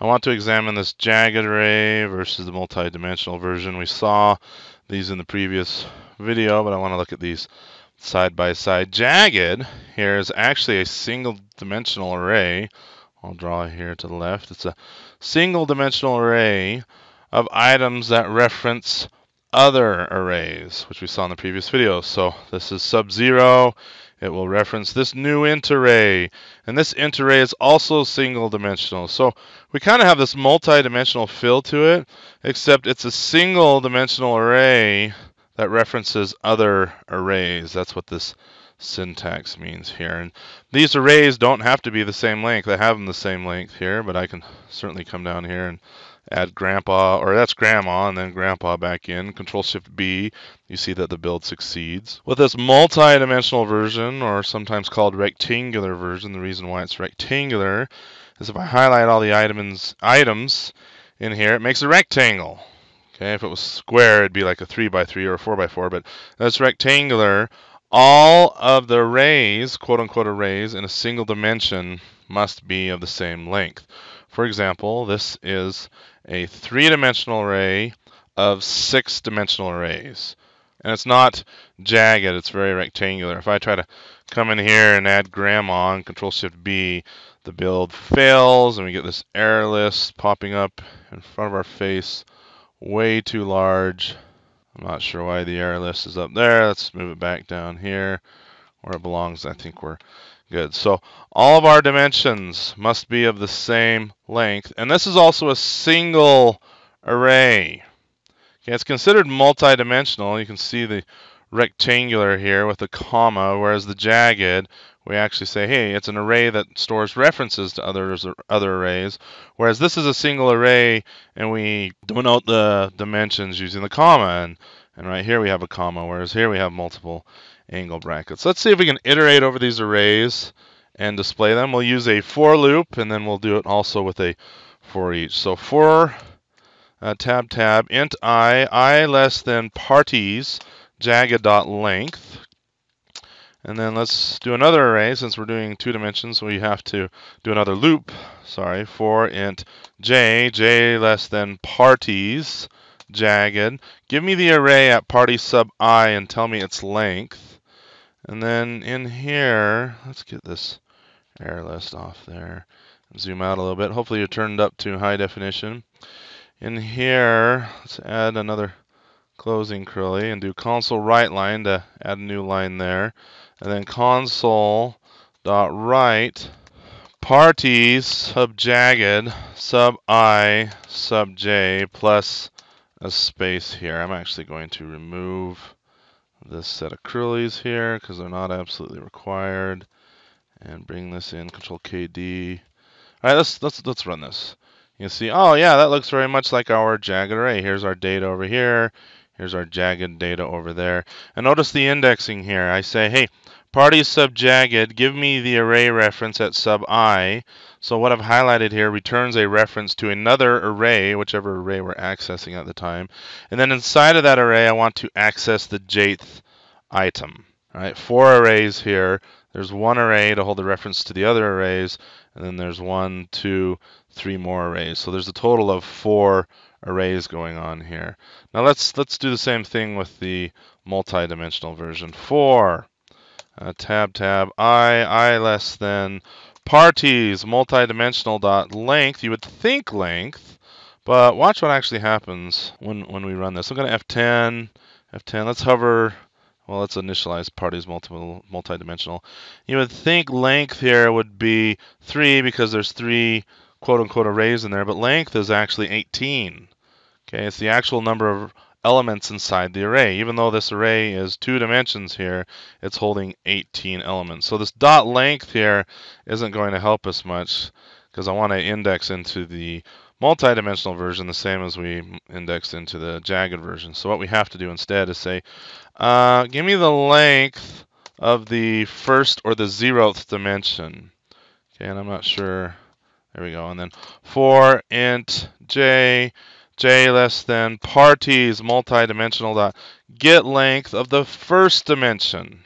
I want to examine this jagged array versus the multi-dimensional version. We saw these in the previous video, but I want to look at these side by side. Jagged here is actually a single dimensional array. I'll draw here to the left. It's a single dimensional array of items that reference other arrays, which we saw in the previous video. So this is sub-zero. It will reference this new int array. And this int array is also single dimensional. So we kind of have this multi-dimensional feel to it, except it's a single dimensional array that references other arrays. That's what this syntax means here. And these arrays don't have to be the same length. I have them the same length here, but I can certainly come down here and add grandpa, or that's grandma, and then grandpa back in. Control Shift B, you see that the build succeeds. With this multi-dimensional version, or sometimes called rectangular version, the reason why it's rectangular is if I highlight all the items, items in here, it makes a rectangle. Okay, if it was square, it'd be like a 3 by 3 or a 4 by 4 but that's rectangular. All of the arrays, quote unquote arrays, in a single dimension must be of the same length. For example, this is a three-dimensional array of six-dimensional arrays. And it's not jagged, it's very rectangular. If I try to come in here and add grandma and Control Shift B, the build fails and we get this error list popping up in front of our face, way too large. I'm not sure why the error list is up there. Let's move it back down here where it belongs. I think we're Good. So all of our dimensions must be of the same length. And this is also a single array. Okay, it's considered multidimensional. You can see the rectangular here with a comma, whereas the jagged, we actually say, hey, it's an array that stores references to others, other arrays, whereas this is a single array, and we denote the dimensions using the comma. And, and right here we have a comma, whereas here we have multiple angle brackets. Let's see if we can iterate over these arrays and display them. We'll use a for loop, and then we'll do it also with a for each. So for uh, tab tab int i, i less than parties jagged dot length. And then let's do another array. Since we're doing two dimensions, we have to do another loop. Sorry, for int j, j less than parties jagged. Give me the array at party sub i and tell me its length. And then in here, let's get this error list off there. Zoom out a little bit. Hopefully you're turned up to high definition. In here, let's add another closing curly and do console write line to add a new line there. And then console dot write parties sub jagged sub i sub j plus a space here. I'm actually going to remove this set of curlies here because they're not absolutely required and bring this in. Control KD all right let's let's let's run this. You see oh yeah that looks very much like our jagged array. Here's our data over here here's our jagged data over there and notice the indexing here I say hey party sub jagged give me the array reference at sub i so what I've highlighted here returns a reference to another array, whichever array we're accessing at the time. And then inside of that array, I want to access the jth item. All right, four arrays here. There's one array to hold the reference to the other arrays, and then there's one, two, three more arrays. So there's a total of four arrays going on here. Now let's let's do the same thing with the multi-dimensional version. Four, uh, tab tab i i less than parties multidimensional dot length. You would think length, but watch what actually happens when when we run this. I'm going to F10, F10. Let's hover. Well, let's initialize parties multiple multidimensional. You would think length here would be three because there's three quote unquote arrays in there, but length is actually 18. Okay, it's the actual number of elements inside the array. Even though this array is two dimensions here, it's holding 18 elements. So this dot length here isn't going to help us much because I want to index into the multi-dimensional version the same as we indexed into the jagged version. So what we have to do instead is say, uh, give me the length of the first or the zeroth dimension. Okay, and I'm not sure. There we go. And then for int j j less than parties multidimensional dot get length of the first dimension.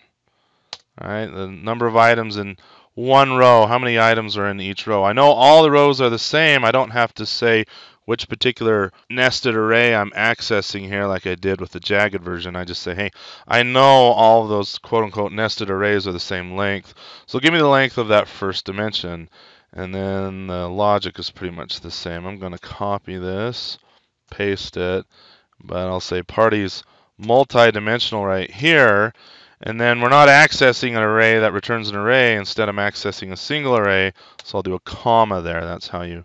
All right, the number of items in one row, how many items are in each row. I know all the rows are the same. I don't have to say which particular nested array I'm accessing here like I did with the jagged version. I just say, hey, I know all those quote-unquote nested arrays are the same length. So give me the length of that first dimension. And then the logic is pretty much the same. I'm going to copy this, paste it, but I'll say parties multi-dimensional right here. And then we're not accessing an array that returns an array. Instead, I'm accessing a single array. So I'll do a comma there. That's how you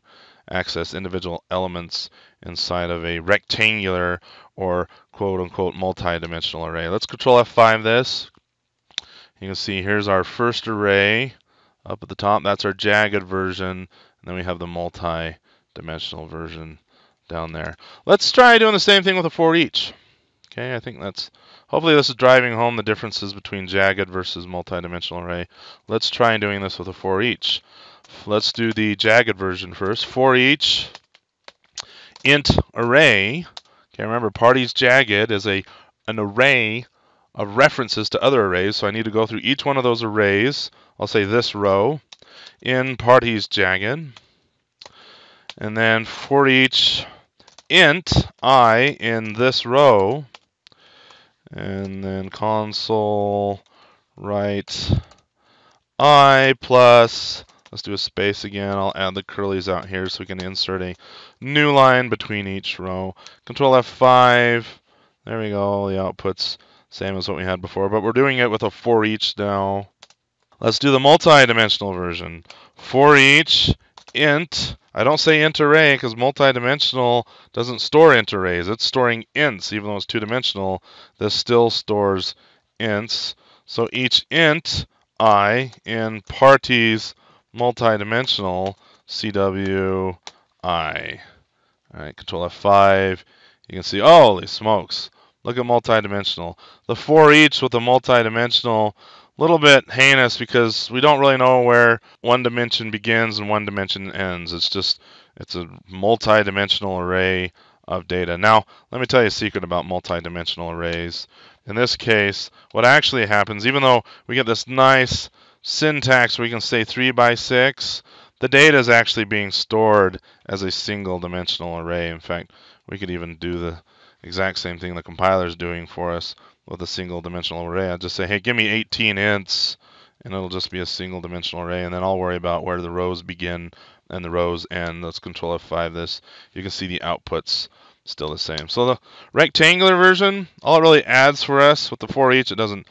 access individual elements inside of a rectangular or quote unquote multi-dimensional array. Let's control F5 this. You can see here's our first array up at the top. That's our jagged version. And then we have the multi-dimensional version down there. Let's try doing the same thing with a for each. Okay, I think that's hopefully this is driving home the differences between jagged versus multi-dimensional array. Let's try doing this with a for each. Let's do the jagged version first. For each int array, okay, remember parties jagged is a an array of references to other arrays, so I need to go through each one of those arrays. I'll say this row in parties jagged. And then for each int i in this row, and then console write i plus Let's do a space again. I'll add the curlies out here so we can insert a new line between each row. Control F5. There we go. The output's same as what we had before, but we're doing it with a for each now. Let's do the multi-dimensional version. For each int, I don't say int array because multi-dimensional doesn't store int arrays. It's storing ints, even though it's two-dimensional. This still stores ints. So each int i in parties multidimensional CWI. All right, Control F5. You can see, oh, holy smokes. Look at multidimensional. The for each with the multidimensional, little bit heinous because we don't really know where one dimension begins and one dimension ends. It's just, it's a multi-dimensional array of data. Now, let me tell you a secret about multi-dimensional arrays. In this case, what actually happens, even though we get this nice syntax we can say 3 by 6, the data is actually being stored as a single dimensional array. In fact, we could even do the exact same thing the compiler is doing for us with a single dimensional array. I'd just say, hey, give me 18 ints, and it'll just be a single dimensional array, and then I'll worry about where the rows begin and the rows end. Let's control F5 this. You can see the outputs still the same. So the rectangular version, all it really adds for us with the for each, it doesn't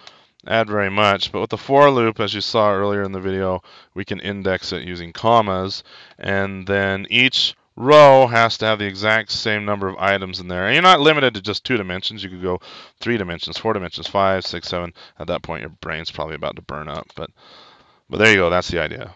add very much. But with the for loop, as you saw earlier in the video, we can index it using commas. And then each row has to have the exact same number of items in there. And you're not limited to just two dimensions. You could go three dimensions, four dimensions, five, six, seven. At that point, your brain's probably about to burn up. But, but there you go. That's the idea.